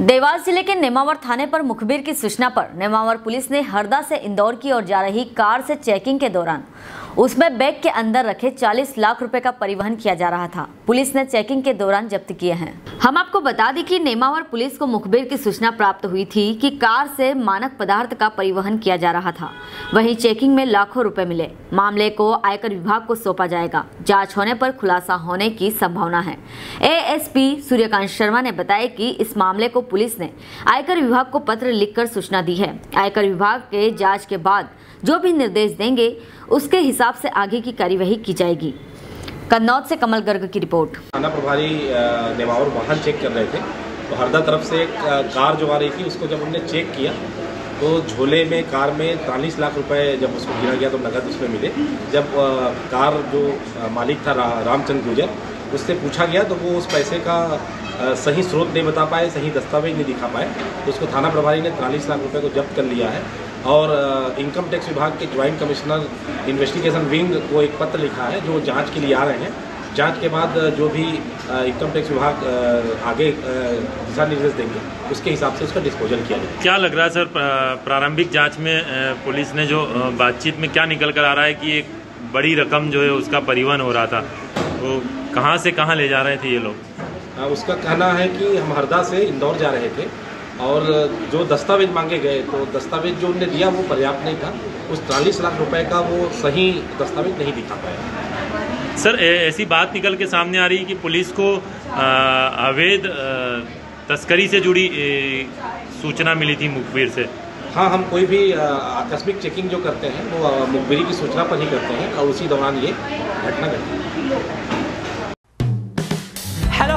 देवास ज़िले के नेमावर थाने पर मुखबिर की सूचना पर नेमावर पुलिस ने हरदा से इंदौर की ओर जा रही कार से चेकिंग के दौरान उसमें बैग के अंदर रखे 40 लाख रुपए का परिवहन किया जा रहा था। पुलिस ने चेकिंग के दौरान जब्त किए हैं। हम आपको बता दें कि नेमावर पुलिस को मुखबिर की सूचना प्राप्त हुई थी कि कार से मानक पदार्थ का परिवहन किया जा रहा था। वहीं चेकिंग में लाखों रुपए मिले। मामले को आयकर विभाग को सौंपा जाएगा। जाँच होने पर खुलासा होने की संभावना है। एएसपी सूर्यकांत शर्मा ने बताया कि इस मामले को पुलिस ने आयकर विभाग को पत्र लिखकर सूचना दी है। आयकर विभाग के जाँच के बाद जो भी निर्देश देंगे, उसके हिसाब से आगे की कार्यवाही की जाएगी। कन्नौज से कमल गर्ग की रिपोर्ट। थाना प्रभारी नेमावर वाहन चेक कर रहे थे। तो हरदा तरफ़ से एक कार जो आ रही थी उसको जब हमने चेक किया तो झोले में कार में चालीस लाख रुपए जब उसको गिना गया तो नगद उसमें मिले। जब कार जो मालिक था रा, रामचंद्र गुजर उससे पूछा गया तो वो उस पैसे का सही स्रोत नहीं बता पाए सही दस्तावेज़ नहीं दिखा पाए। तो उसको थाना प्रभारी ने चालीस लाख रुपए को जब्त कर लिया है। और इनकम टैक्स विभाग के ज्वाइंट कमिश्नर इन्वेस्टिगेशन विंग को एक पत्र लिखा है जो जाँच के लिए आ रहे हैं। जाँच के बाद जो भी इनकम टैक्स विभाग आगे दिशा निर्देश देंगे उसके हिसाब से उसका डिस्पोजल किया जाएगा क्या लग रहा है सर प्रारंभिक जाँच में पुलिस ने जो बातचीत में क्या निकल कर आ रहा है कि एक बड़ी रकम जो है उसका परिवहन हो रहा था तो कहाँ से कहाँ ले जा रहे थे ये लोग? उसका कहना है कि हम हरदा से इंदौर जा रहे थे। और जो दस्तावेज़ मांगे गए तो दस्तावेज़ जो उनने दिया वो पर्याप्त नहीं था। उस चालीस लाख रुपए का वो सही दस्तावेज़ नहीं दिखा पाया। सर ऐसी बात निकल के सामने आ रही है कि पुलिस को अवैध तस्करी से जुड़ी ए, सूचना मिली थी मुखबिर से। हाँ हम कोई भी आकस्मिक चेकिंग जो करते हैं वो मुखबिरी की सूचना पर ही करते हैं और उसी दौरान ये घटना घटी। हेलो